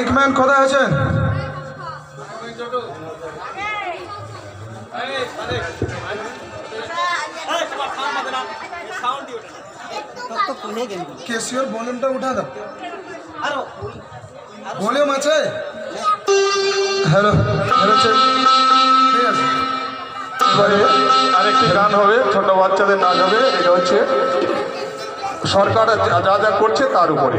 Mic man কোথায় আছেন? কেসিওর ভলিউমটা উঠা দাও ভলিউম আছে? হ্যালো হ্যালো, ঠিক আছে। এবারে আরেকটি গান হবে, ছোট বাচ্চাদের নাচ হবে, এটা হচ্ছে সরকার যা যা করছে তার উপরে।